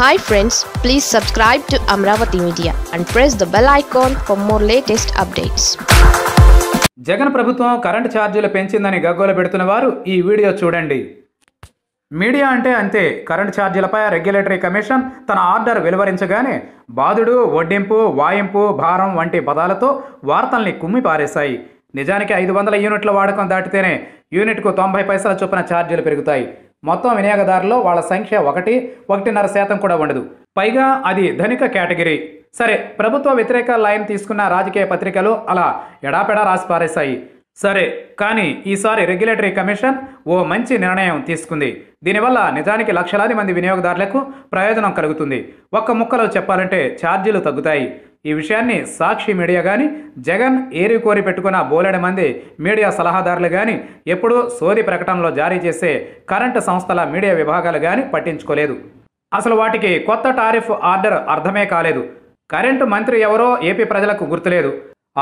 Hi friends please subscribe to Amaravati media and press the bell icon for more latest updates Jagan ప్రభుత్వం current ఛార్జీలు పెంచిందని గగ్గోలు పెడుతున్న వారు ఈ వీడియో చూడండి. మీడియా అంటే అంతే కరెంటు ఛార్జీలపై రెగ్యులేటరీ కమిషన్ తన ఆర్డర్ వెలువరించగానే బాధుడు వడ్డింపు వాయింపు భారం వంటి పదాలతో వార్తల్ని కుమ్మి పారేశాయి నిజానికి ఐదు వందల యూనిట్ల వాడకం దాటితేనే యూనిట్కు తొంభై పైసల చొప్పున ఛార్జీలు పెరుగుతాయి. మొత్తం వినియోగదారుల్లో వాళ్ళ సంఖ్య ఒకటి ఒకటిన్నర శాతం కూడా ఉండదు. పైగా అది ధనిక కేటగిరీ. సరే ప్రభుత్వ వ్యతిరేక లైన్ తీసుకున్న రాజకీయ పత్రికలు అలా ఎడాపెడా రాసి పారేశాయి. సరే కానీ ఈసారి రెగ్యులేటరీ కమిషన్ ఓ మంచి నిర్ణయం తీసుకుంది. దీనివల్ల నిజానికి లక్షలాది మంది వినియోగదారులకు ప్రయోజనం కలుగుతుంది. ఒక్క ముక్కలో చెప్పాలంటే ఛార్జీలు తగ్గుతాయి. ఈ విషయాన్ని సాక్షి మీడియా కానీ జగన్ ఏరి కోరి పెట్టుకున్న బోలెడు మంది మీడియా సలహాదారులు కానీ ఎప్పుడూ సోది ప్రకటనలో జారీ చేసే కరెంటు సంస్థల మీడియా విభాగాలు కానీ పట్టించుకోలేదు. అసలు వాటికి కొత్త టారిఫ్ ఆర్డర్ అర్థమే కాలేదు. కరెంటు మంత్రి ఎవరో ఏపీ ప్రజలకు గుర్తులేదు.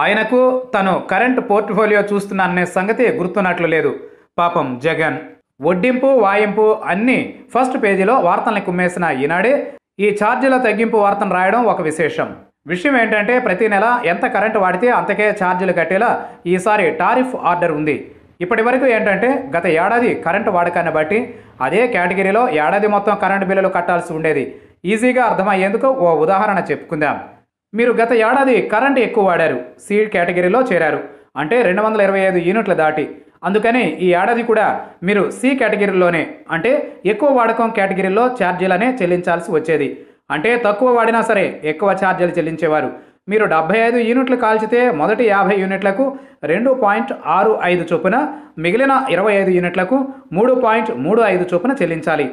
ఆయనకు తను కరెంటు పోర్ట్ఫోలియో చూస్తున్నాననే సంగతి గుర్తున్నట్లు లేదు. పాపం జగన్. వడ్డింపు వాయింపు అన్నీ ఫస్ట్ పేజీలో వార్తల్ని కుమ్మేసిన ఈనాడే ఈ ఛార్జీల తగ్గింపు వార్తను రాయడం ఒక విశేషం. విషయం ఏంటంటే ప్రతి నెల ఎంత కరెంటు వాడితే అంతకే ఛార్జీలు కట్టేలా ఈసారి టారిఫ్ ఆర్డర్ ఉంది. ఇప్పటి వరకు ఏంటంటే గత ఏడాది కరెంటు వాడకాన్ని బట్టి అదే కేటగిరీలో ఏడాది మొత్తం కరెంటు బిల్లులు కట్టాల్సి ఉండేది. ఈజీగా అర్థమయ్యేందుకు ఓ ఉదాహరణ చెప్పుకుందాం. మీరు గత ఏడాది కరెంటు ఎక్కువ వాడారు. సి కేటగిరీలో చేరారు. అంటే రెండు వందల ఇరవై ఐదు యూనిట్లు దాటి. అందుకని ఈ ఏడాది కూడా మీరు సి కేటగిరీలోనే అంటే ఎక్కువ వాడకం కేటగిరీలో ఛార్జీలనే చెల్లించాల్సి వచ్చేది. అంటే తక్కువ వాడినా సరే ఎక్కువ ఛార్జీలు చెల్లించేవారు. మీరు డెబ్బై ఐదు యూనిట్లు కాల్చితే మొదటి యాభై యూనిట్లకు రెండు పాయింట్ ఆరు ఐదు చొప్పున మిగిలిన ఇరవై ఐదు యూనిట్లకు మూడు పాయింట్ మూడు ఐదు చొప్పున చెల్లించాలి.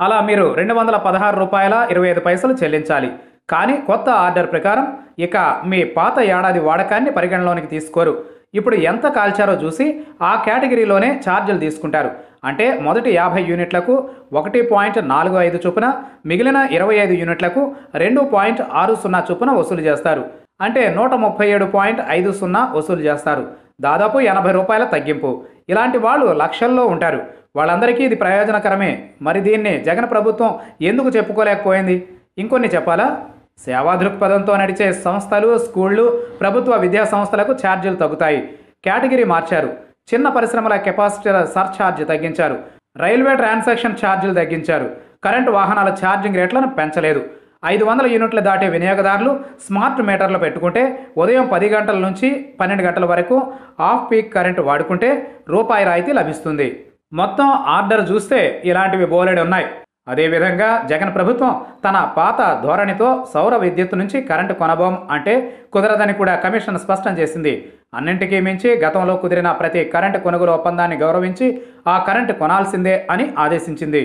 అలా మీరు రెండు వందల పదహారు రూపాయల ఇరవై ఐదు పైసలు చెల్లించాలి. కానీ కొత్త ఆర్డర్ ప్రకారం ఇక మీ పాత ఏడాది వాడకాన్ని పరిగణలోనికి తీసుకోరు. ఇప్పుడు ఎంత కాల్చారో చూసి ఆ కేటగిరీలోనే ఛార్జీలు తీసుకుంటారు. అంటే మొదటి యాభై యూనిట్లకు ఒకటి పాయింట్ నాలుగు ఐదు చొప్పున మిగిలిన ఇరవై ఐదు యూనిట్లకు రెండు పాయింట్ ఆరు సున్నా చొప్పున వసూలు చేస్తారు. అంటే నూట ముప్పై ఏడు పాయింట్ ఐదు సున్నా వసూలు చేస్తారు. దాదాపు ఎనభై రూపాయల తగ్గింపు. ఇలాంటి వాళ్ళు లక్షల్లో ఉంటారు. వాళ్ళందరికీ ఇది ప్రయోజనకరమే. మరి దీన్ని జగన్ ప్రభుత్వం ఎందుకు చెప్పుకోలేకపోయింది? ఇంకొన్ని చెప్పాలా? సేవా దృక్పథంతో నడిచే సంస్థలు స్కూళ్ళు ప్రభుత్వ విద్యా సంస్థలకు ఛార్జీలు తగ్గుతాయి. కేటగిరీ మార్చారు. చిన్న పరిశ్రమల కెపాసిటీల సర్ఛార్జ్ తగ్గించారు. రైల్వే ట్రాన్సాక్షన్ ఛార్జీలు తగ్గించారు. కరెంటు వాహనాల ఛార్జింగ్ రేట్లను పెంచలేదు. ఐదు వందల యూనిట్లు దాటే వినియోగదారులు స్మార్ట్ మీటర్లు పెట్టుకుంటే ఉదయం పది గంటల నుంచి పన్నెండు గంటల వరకు ఆఫ్ పీక్ కరెంటు వాడుకుంటే రూపాయి రాయితీ లభిస్తుంది. మొత్తం ఆర్డర్ చూస్తే ఇలాంటివి బోలెడు ఉన్నాయి. అదేవిధంగా జగన్ ప్రభుత్వం తన పాత ధోరణితో సౌర విద్యుత్ నుంచి కరెంటు కొనబోం అంటే కుదరదని కూడా కమిషన్ స్పష్టం చేసింది. అన్నింటికీ మించి గతంలో కుదిరిన ప్రతి కరెంటు కొనుగోలు ఒప్పందాన్ని గౌరవించి ఆ కరెంటు కొనాల్సిందే అని ఆదేశించింది.